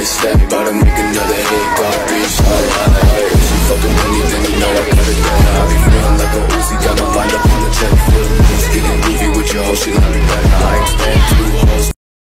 might step, me, to make another hit, got bitch hard, hard, hard If fucking with me, then you know I got it down I be feeling like a Uzi, got my mind up on the check Feeling loose, getting groovy with your hoe, she love me back I expand through